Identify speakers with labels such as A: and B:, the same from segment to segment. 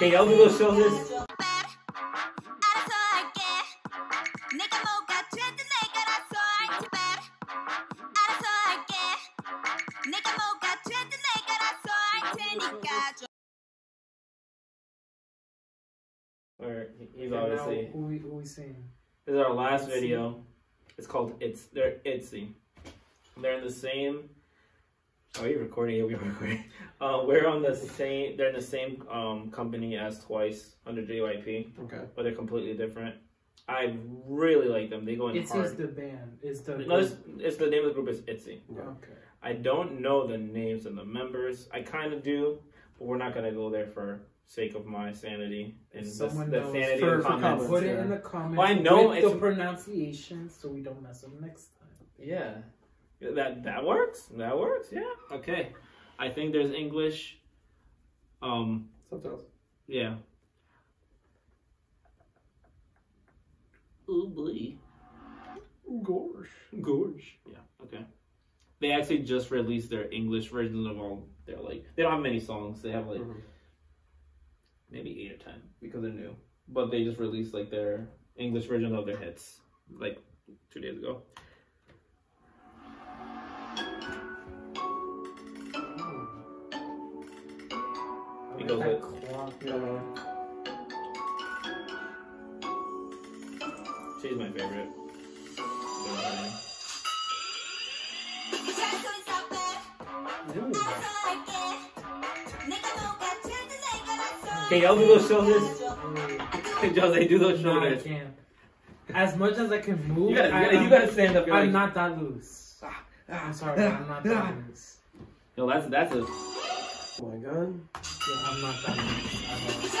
A: Can y'all
B: go
A: show this? He's obviously.
C: Who we, who we seeing?
A: This is our last video. It's called It's They're Itzy. They're in the same Oh, you're recording. You'll be recording. Uh, we're on the same. They're in the same um, company as Twice under JYP,
D: Okay.
A: but they're completely different. I really like them. They go in
C: It's
A: hard.
C: the band. It's the
A: No, it's, it's the name of the group is Itzy.
C: okay.
A: I don't know the names of the members. I kind of do, but we're not gonna go there for sake of my sanity and the,
C: Someone
A: the
C: knows
A: sanity
D: for-
A: of
D: for
A: comments.
D: comments.
C: Put it in the comments.
A: Well, I know
C: with
A: it's-
C: the pronunciation, so we don't mess up next time.
A: Yeah, that that works. That works. Yeah. Okay. I think there's English. Um.
D: Subtitles.
A: Yeah. Oh boy.
D: Gorsh.
A: Gorge. Yeah. Okay. They actually just released their English version of all. They're like they don't have many songs. They have like
D: Mhm.
A: maybe eight or ten because they're new. But they just released like their English version of their hits like She's my favorite. Can y'all do those shoulders?
C: Can
A: y'all do those shoulders?
C: No, I can't. as much as I can move,
A: you gotta,
C: I,
A: you gotta stand up. You're
C: I'm
A: like,
C: not that loose. Ah, I'm sorry, ah, I'm not that loose.
A: No, that's that's a.
D: Oh my god.
C: Yeah, I'm not that loose.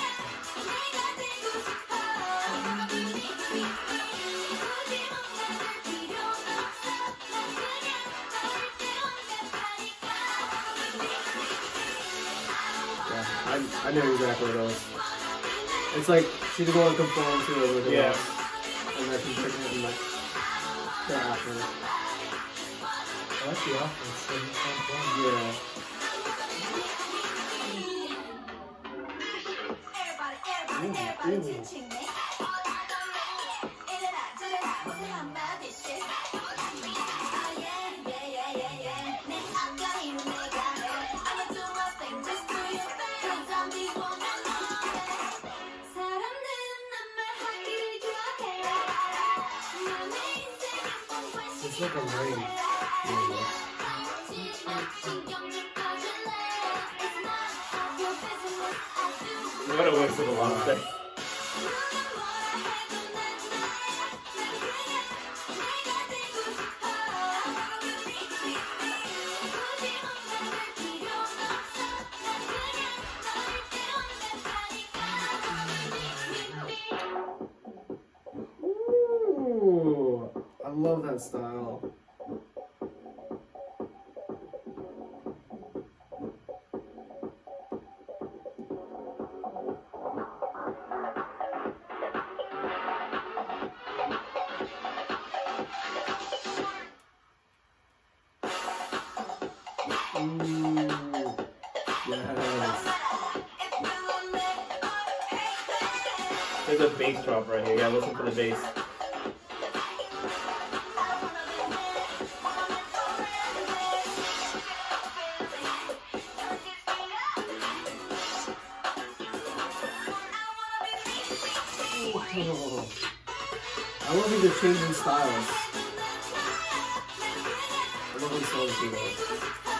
B: I,
C: I
D: know exactly what those. It's like she's going to conform to it with the
A: Yeah.
D: rest, and then she's picking it in like the after.
C: I like the outfit. So it's not fun. It's like a rave.
A: What a waste of a lot of
D: love that style. Ooh, yes.
A: There's a bass drop right here. Yeah, listen for the bass.
D: I love these are changing styles. I love when songs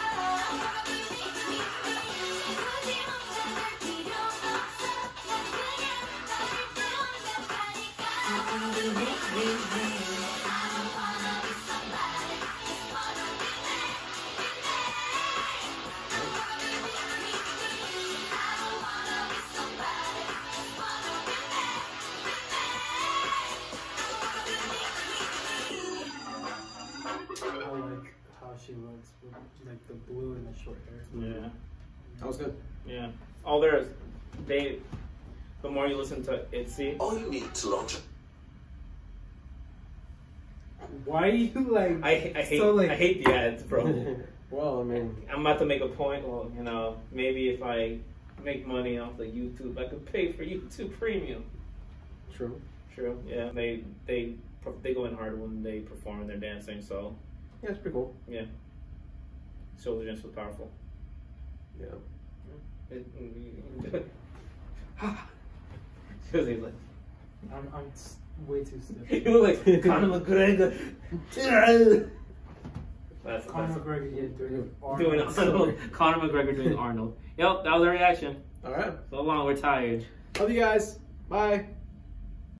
B: how she looks with like the blue and the short hair.
A: Yeah.
D: That was good.
A: Yeah. All there's they the more you listen to Itzy,
E: All you need to launch
B: Why are you like?
A: I I hate
B: So, like-
A: I hate the ads, bro.
D: well, I mean,
A: I'm about to make a point. Well, you know, maybe if I make money off the YouTube, I could pay for YouTube Premium.
D: true.
A: True. Yeah. They they they go in hard when they perform and they're dancing. So
D: Yeah, it's pretty cool. Yeah.
A: Solar Dance was powerful.
D: Yeah.
A: It- Because he's like,
B: I'm, I'm way too stiff.
A: you look like Conor McGregor. That's,
B: Conor
A: that's
B: McGregor, yeah, doing
A: doing
B: Arnold.
A: Arnold. Conor McGregor doing Arnold. Yep, that was our reaction.
D: All right.
A: So long, we're tired.
D: Love you guys. Bye.